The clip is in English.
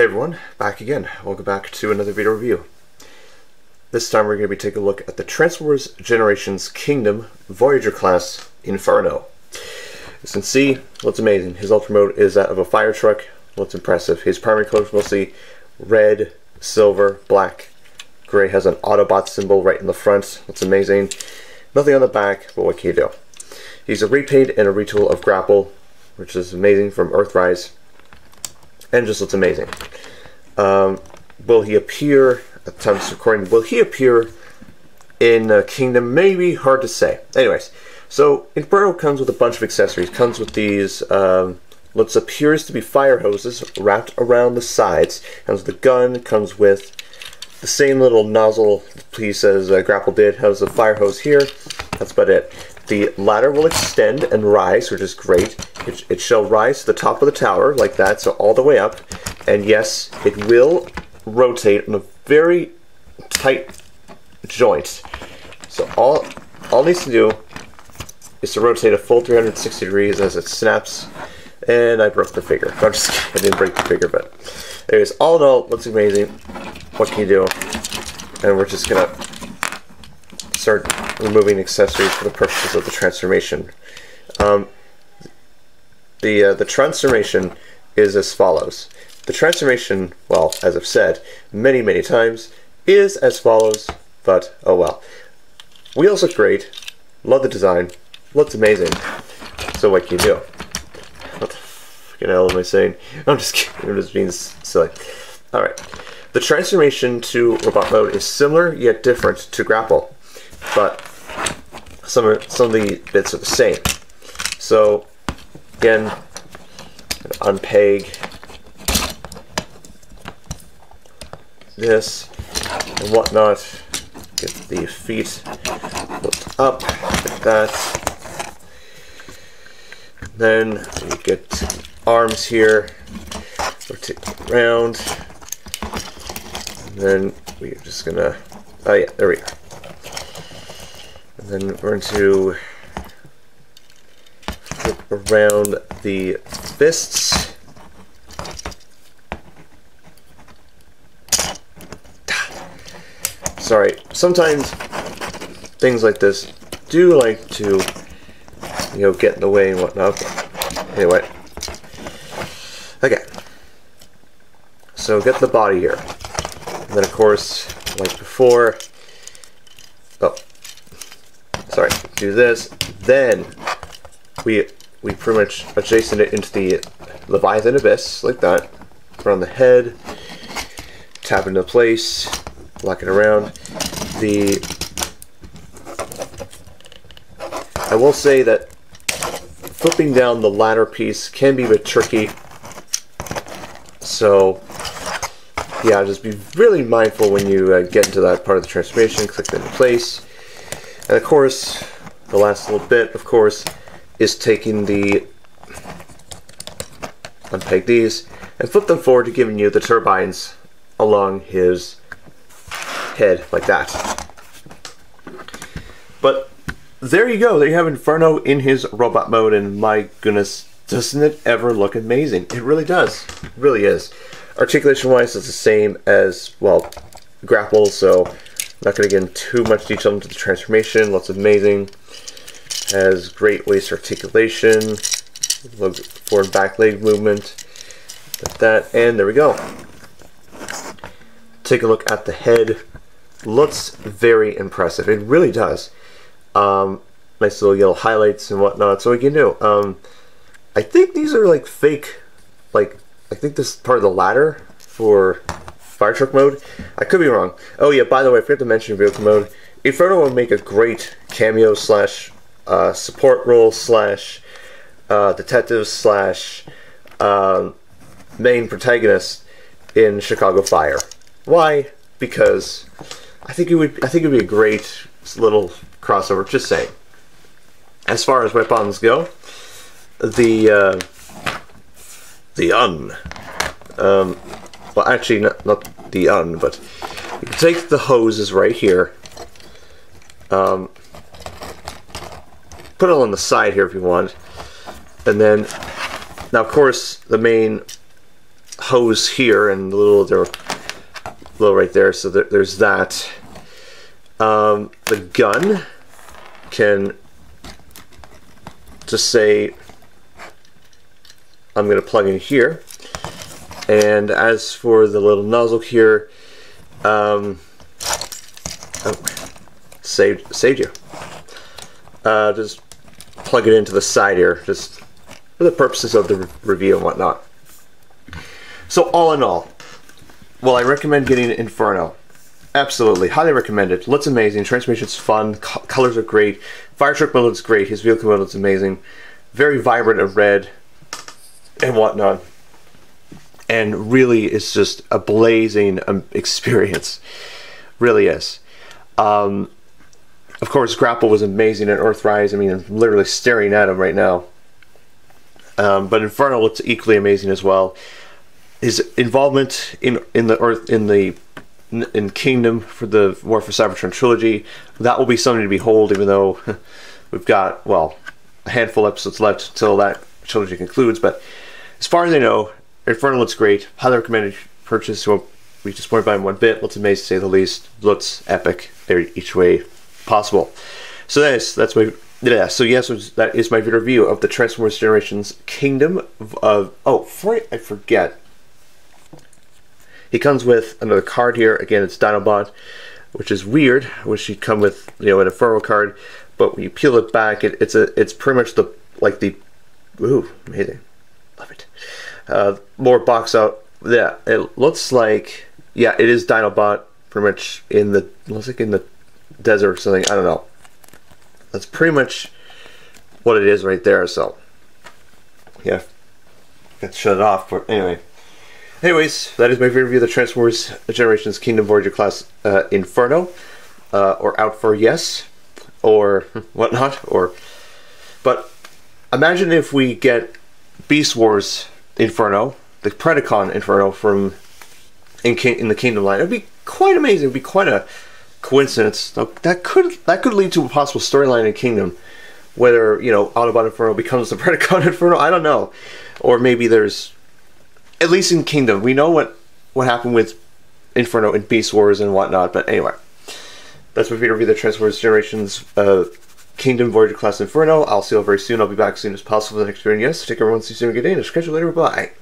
Hey everyone, back again. Welcome back to another video review. This time we're going to be taking a look at the Transformers Generations Kingdom Voyager class Inferno. As you can see, looks amazing. His ultra mode is that of a fire truck. Looks impressive. His primary colors mostly red, silver, black. Gray has an Autobot symbol right in the front. Looks amazing. Nothing on the back, but what can you do? He's a repaint and a retool of Grapple, which is amazing from Earthrise and just looks amazing. Um, will he appear at the time of recording? Will he appear in uh, Kingdom? Maybe hard to say. Anyways, so Inferno comes with a bunch of accessories. Comes with these um, what appears to be fire hoses wrapped around the sides. Comes with a gun. Comes with the same little nozzle piece as uh, Grapple did. Has a fire hose here. That's about it. The ladder will extend and rise, which is great. It, it, shall rise to the top of the tower, like that, so all the way up. And yes, it will rotate on a very tight joint. So all, all it needs to do is to rotate a full 360 degrees as it snaps. And I broke the figure. I'm just kidding, I didn't break the figure, but anyways, all in all, looks amazing. What can you do? And we're just gonna start removing accessories for the purposes of the transformation. Um, the uh, the transformation is as follows. The transformation, well, as I've said many, many times, is as follows, but oh well. Wheels look great. Love the design. Looks amazing. So what can you do? What the fucking hell am I saying? I'm just kidding. I'm just being silly. Alright. The transformation to robot mode is similar yet different to grapple but some are, some of the bits are the same. So again, unpeg this and whatnot. Get the feet lift up like that. Then you get arms here, rotate around. And then we're just gonna, oh yeah, there we go. Then we're going to flip around the fists. Sorry, sometimes things like this do like to, you know, get in the way and whatnot. anyway. Okay. So get the body here. And then of course, like before, sorry, do this, then we we pretty much adjacent it into the Leviathan Abyss, like that. On the head, tap into place, lock it around. The I will say that flipping down the ladder piece can be a bit tricky. So yeah, just be really mindful when you uh, get into that part of the transformation, click it into place. And of course, the last little bit, of course, is taking the unpeg these and flip them forward to giving you the turbines along his head like that. But there you go. There you have Inferno in his robot mode, and my goodness, doesn't it ever look amazing? It really does. It really is. Articulation-wise, it's the same as, well, Grapple, so not going to get into too much detail into the transformation. Looks amazing. Has great waist articulation. Look forward back leg movement. Like that. And there we go. Take a look at the head. Looks very impressive. It really does. Um, nice little yellow highlights and whatnot. So we can do. Um, I think these are like fake. Like, I think this is part of the ladder for fire truck mode. I could be wrong. Oh yeah, by the way, I forgot to mention vehicle mode. Inferno would make a great cameo slash uh, support role slash uh, detective slash uh, main protagonist in Chicago Fire. Why? Because I think it would. I think it would be a great little crossover. Just saying. As far as weapons go, the uh, the un um, well actually not, not the un, but you can take the hoses right here, um, put it on the side here if you want, and then, now of course the main hose here and the little there, little right there. So there, there's that. Um, the gun can just say I'm going to plug in here. And as for the little nozzle here, um, oh, saved saved you. Uh, just plug it into the side here, just for the purposes of the review and whatnot. So all in all, well, I recommend getting Inferno. Absolutely, highly recommend it. Looks amazing. Transmission's fun. Co colors are great. Fire truck mode looks great. His vehicle mode looks amazing. Very vibrant of red and whatnot. And really, it's just a blazing um, experience. Really is. Um, of course, Grapple was amazing at Earthrise. I mean, I'm literally staring at him right now. Um, but Inferno looks equally amazing as well. His involvement in in the Earth in the in Kingdom for the War for Cybertron trilogy that will be something to behold. Even though we've got well a handful of episodes left until that trilogy concludes, but as far as I know, Inferno looks great. Highly recommended purchase. We just went by one bit. Looks amazing to say the least. Looks epic every each way possible. So that's that's my yeah. So yes, that is my video review of the Transformers Generations Kingdom of. Oh, before I forget, he comes with another card here. Again, it's Dinobot, which is weird. Which should come with you know an Inferno card, but when you peel it back, it, it's a it's pretty much the like the ooh amazing, love it. Uh, more box out. Yeah, it looks like yeah, it is Dinobot pretty much in the looks like in the desert or something. I don't know. That's pretty much what it is right there. So yeah, to shut it off. But anyway. Anyways, that is my review of the Transformers Generations Kingdom Voyager class uh, Inferno, uh, or Out for Yes, or whatnot, or. But imagine if we get Beast Wars Inferno, the Predacon Inferno from in, in the Kingdom line. It'd be quite amazing. It'd be quite a coincidence. That could that could lead to a possible storyline in Kingdom, whether you know Autobot Inferno becomes the Predacon Inferno. I don't know, or maybe there's at least in Kingdom, we know what what happened with Inferno and Beast Wars and whatnot. But anyway, that's my video review the Transformers Generations uh, Kingdom Voyager Class Inferno. I'll see you all very soon. I'll be back as soon as possible for the next video. Yes, take everyone, see you soon. Good day, and I'll catch you later. Bye.